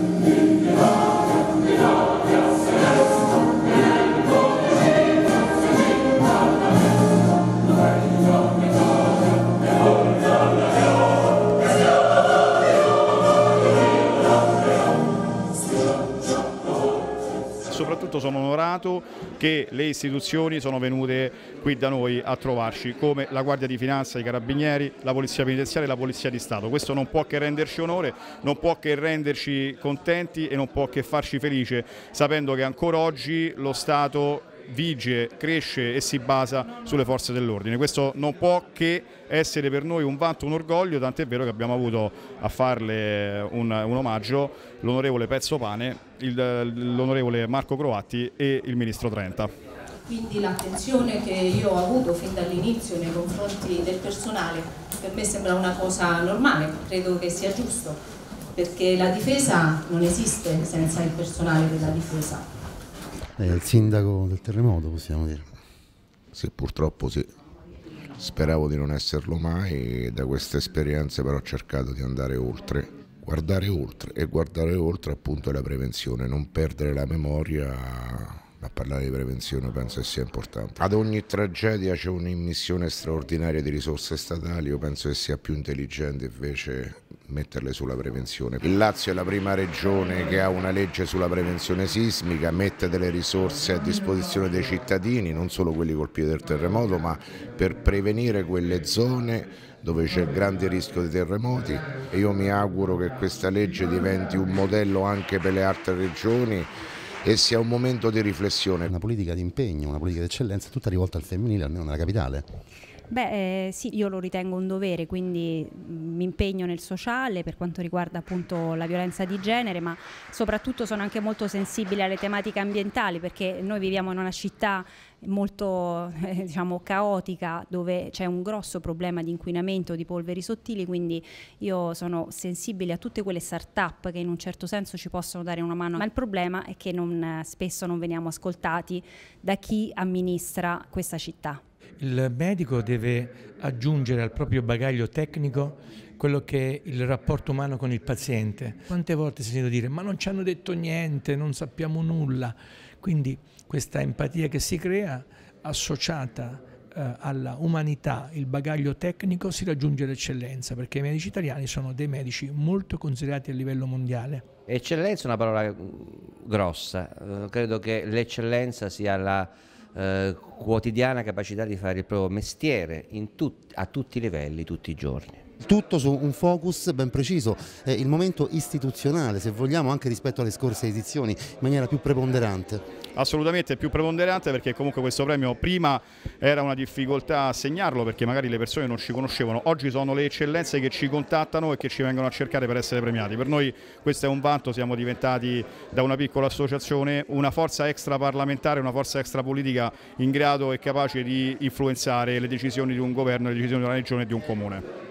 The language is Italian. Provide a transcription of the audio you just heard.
soprattutto sono onorato che le istituzioni sono venute qui da noi a trovarci, come la Guardia di Finanza, i Carabinieri, la Polizia Penitenziaria e la Polizia di Stato. Questo non può che renderci onore, non può che renderci contenti e non può che farci felice, sapendo che ancora oggi lo Stato vige, cresce e si basa sulle forze dell'ordine. Questo non può che essere per noi un vanto, un orgoglio, tant'è vero che abbiamo avuto a farle un, un omaggio l'onorevole Pezzo Pane, l'onorevole Marco Croatti e il ministro Trenta. Quindi l'attenzione che io ho avuto fin dall'inizio nei confronti del personale per me sembra una cosa normale, credo che sia giusto, perché la difesa non esiste senza il personale della difesa è il sindaco del terremoto, possiamo dire. Sì, purtroppo sì. Speravo di non esserlo mai da queste esperienze però ho cercato di andare oltre. Guardare oltre e guardare oltre appunto la prevenzione, non perdere la memoria a parlare di prevenzione penso che sia importante. Ad ogni tragedia c'è un'immissione straordinaria di risorse statali, io penso che sia più intelligente invece metterle sulla prevenzione. Il Lazio è la prima regione che ha una legge sulla prevenzione sismica, mette delle risorse a disposizione dei cittadini, non solo quelli colpiti dal terremoto, ma per prevenire quelle zone dove c'è grande rischio di terremoti e io mi auguro che questa legge diventi un modello anche per le altre regioni e sia un momento di riflessione. Una politica di impegno, una politica di eccellenza tutta rivolta al femminile, almeno nella capitale. Beh, eh, sì, io lo ritengo un dovere, quindi mm, mi impegno nel sociale per quanto riguarda appunto la violenza di genere, ma soprattutto sono anche molto sensibile alle tematiche ambientali perché noi viviamo in una città molto eh, diciamo, caotica dove c'è un grosso problema di inquinamento di polveri sottili, quindi io sono sensibile a tutte quelle start-up che in un certo senso ci possono dare una mano, ma il problema è che non, spesso non veniamo ascoltati da chi amministra questa città. Il medico deve aggiungere al proprio bagaglio tecnico quello che è il rapporto umano con il paziente. Quante volte si sente dire ma non ci hanno detto niente, non sappiamo nulla. Quindi questa empatia che si crea associata eh, alla umanità, il bagaglio tecnico, si raggiunge l'eccellenza, perché i medici italiani sono dei medici molto considerati a livello mondiale. Eccellenza è una parola grossa, eh, credo che l'eccellenza sia la eh, quotidiana capacità di fare il proprio mestiere tut a tutti i livelli, tutti i giorni tutto su un focus ben preciso, eh, il momento istituzionale, se vogliamo, anche rispetto alle scorse edizioni, in maniera più preponderante. Assolutamente più preponderante perché comunque questo premio prima era una difficoltà a segnarlo perché magari le persone non ci conoscevano, oggi sono le eccellenze che ci contattano e che ci vengono a cercare per essere premiati. Per noi questo è un vanto, siamo diventati da una piccola associazione una forza extraparlamentare, una forza extrapolitica in grado e capace di influenzare le decisioni di un governo, le decisioni di una regione e di un comune.